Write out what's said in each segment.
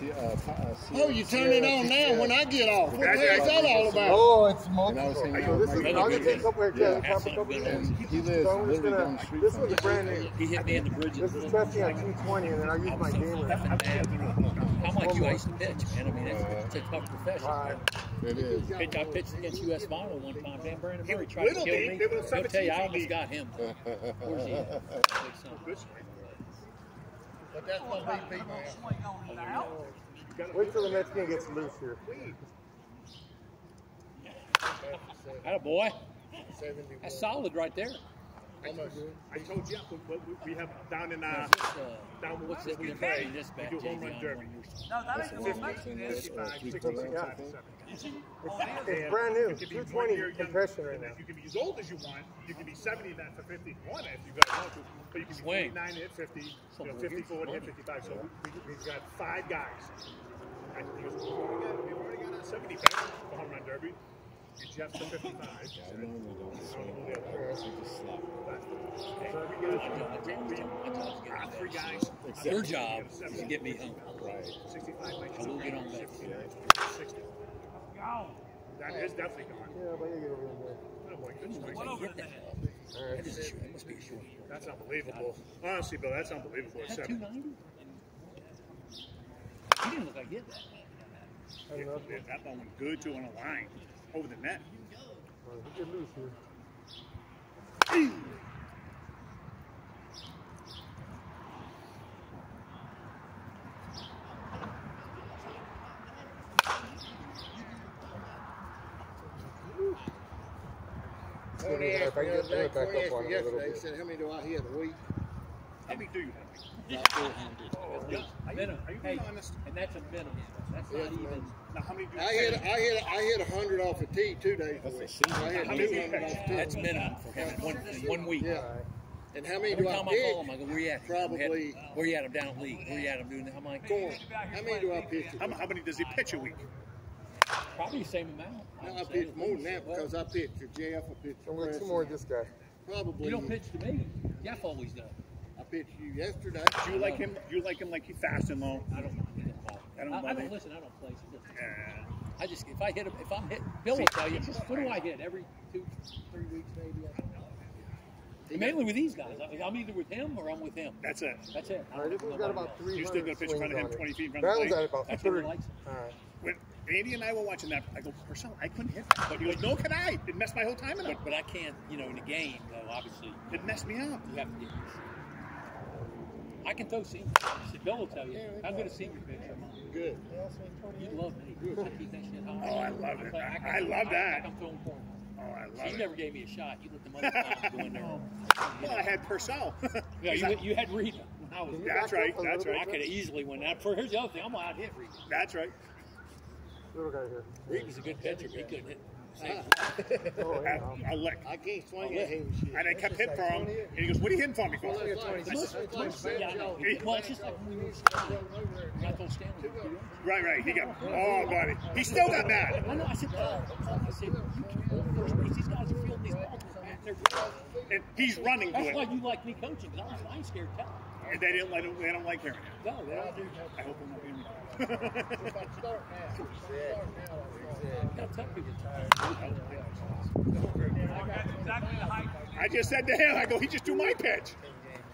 Uh, uh, oh, you turn it on now when I get off. What the hell is that all about? Oh, it's And I was multiple. hanging So out this is, I'm gonna take a couple here, Yeah. yeah. top a couple And here. he lives So just literally down gonna, the street this from one's me. a brand new. He hit me in the bridges. This is testing at 220 and then I use my gamer. I'm like you, I used to pitch, man. I mean, it's, it's a tough profession. Alright. It is. Pitch, I pitched against U.S. Final one time. Dan Brandon Murray tried Little to kill league, me. they were I'll tell you, I 17 almost got him. Where's he at? Good swing. But that's gonna be beat man. Wait till the next game gets loose here. Atta boy. That's solid right there. Almost. I told you what, what we have down in uh, This, uh, down what's it? We're Bay. playing We do home run derby. No, that ain't the one 50, 55, three 65, quarters, I 70. It's brand new. You can 220 year compression right now. You can be as old as you want. You can be 70 then for 51 if you got want to. But you can be Swing. 49 to hit 50, you know, 54 to hit 55. So we, we've got five guys. And he we've already got, we've already got a 70 back for home run derby. And Jeff's the 55. I normally don't swing that hard. I just slap. So we got uh, three guys. Your job is to get me home. Right. I will get on that. 60. That is definitely gone. Yeah, but you get over there. Oh boy, good swing. What over there? That is a short. That must be a short. That's unbelievable. Honestly, Bill, that's unbelievable. At That seven. 290? He didn't look like he hit that. I don't know. Yeah, That one went good too on a line over the net. Uh, He get loose here. Tony If asked I me can the get other day, it back Corey up asked on me it a little yesterday, he said, how many do I hit a week? How many do you have? Not 400. Minimum. Are you Hey, being honest? and that's a minimum. That's Yeah, not even. Now, how many do you I hit, I hit, I hit a hundred off a tee two days a That's a week. I hit How many two do hundred pitch? off two. That's minimum for him. in One, in one week. Yeah. And how many Every do I time I call him, I pitch? go, where you at? Probably- Where you at? I'm down at league. Where you at? I'm doing that. I'm like, Four. How many do I pitch? How, how many does he pitch a week? Probably the same amount. No, would I say pitch more than least. that because I pitch for Jeff, I pitch And for with two more of this guy. Probably. You don't pitch to me. Jeff always does. I pitched you yesterday. Do you like him? Do you like him like he fast and long? I don't. He doesn't. I don't I, I don't you. listen. I don't play. It doesn't- Yeah. I just if I hit him, if I'm hit, Bill will tell you. What do I hit every two, three weeks maybe? I. Mainly with these guys. I- I'm either with him or I'm with him. That's it. That's it. All right, don't this one's know got about else. 300 You're still gonna pitch in front of him 20 feet in front That of the one's plate? at about That's what he 30. likes. All right. When Andy and I were watching that, I go, Purcell, I couldn't hit that. But he goes, no, can I? It messed my whole timing up. But, but I can't, you know, in a game, though, obviously, It messed me up. you have to get I can throw senior. Bill will tell you. How good a senior pitcher am I? Good. You love me. I keep that shit high. Oh, I love it. play- I love that. I'm throwing corners. Oh, I You love it. never gave me a shot. You let the mother go in there. Well, I had Purcell. Yeah, you, you had Reed. when I was That's right. That's right. I could have easily won that. For here's the other thing, I'm out hit Reed. That's right. Little guy here. Reed was a good pitcher, but he couldn't hit. Ah. Oh, I, yeah. I licked. I can't swing that. And I kept hitting for him. And he goes, what are you hitting for me for? I know. Well, it's just like when we were I told Stanley. Right, right. He got, oh, buddy. He still got mad. I know. I said, Paul, Paul, I said, you can't go first base. These guys are fielding these balls. man. They're And he's running to That's why it. you like me coaching, because I, was- I ain't scared to tell. And they didn't let him, they don't like hearing it. No, they don't do I hope I'm not hearing it. Gotta tell people. That's exactly. I just said to him, I go, he just threw my pitch.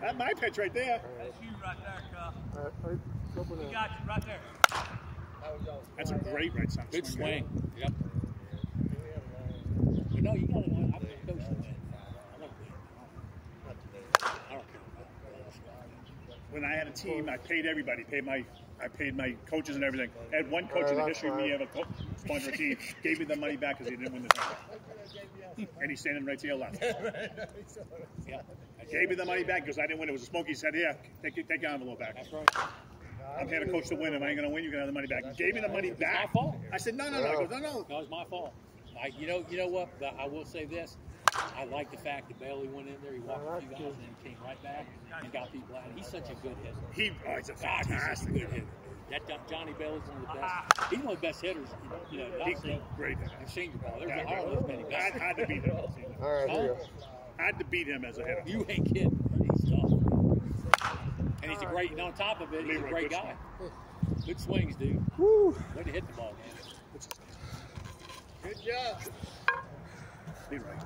That's my pitch right there. That's you right there, Cuff. All right, all right. Open You up. got you right there. That's a great right side Good swing. swing. Yep. You know, you gotta know. I'm a coach to win. I want to win. I don't care. When I had a team, I paid everybody. Paid my, I paid my coaches and everything. I had one coach in the history of me ever co- sponsor a team gave me the money back because he didn't win the tournament. And he's standing right to your left. Yeah, Gave me the money back because I didn't win. It was a smoky. He said, "Yeah, take your- take your envelope back. that's right. I'm here to coach to win. If I ain't gonna win, you can have the money back." He gave me the money It's my back. fault. I said, "No, no, no." He goes, "No, no." No, it's my fault. I, you know, you know what? But I will say this: I like the fact that Bailey went in there. He walked oh, a few guys and then came right back and got people out. He's such a good hitter. He, oh, he's a God, he's a fantastic good hitter. hitter. That John- Johnny Bailey's one of the best. Ah. He's one of the best hitters. You know, He's I've seen. great. hitter. I've seen your ball. There's Yeah, I don't know as many I had to beat him. All right, here you. I had to beat him as a hitter. You ain't kidding. He's tough. And he's a great. And on top of it, he's a great Goodson. guy. Good swings, dude. Woo. Way to hit the ball, man. Good job. Be right.